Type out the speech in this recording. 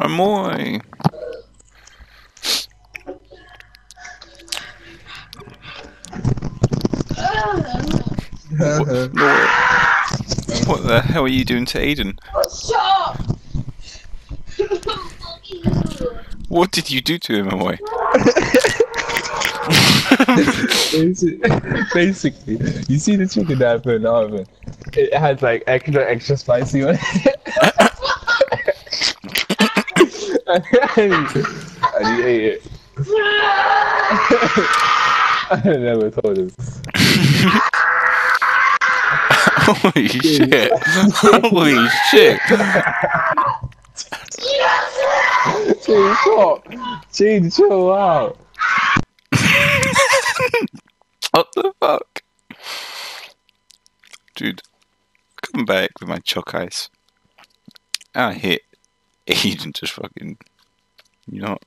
Amoy. What, what the hell are you doing to Aiden? What did you do to him, Amoy? Basi- Basically, you see the chicken that I put in the oven? It has like extra, extra spicy on it. and he ate it. I never told him. Holy shit! Holy shit! Chill, stop. Chill, chill out. What the fuck? Dude, come back with my chalk ice. I hit Aiden just fucking. You know?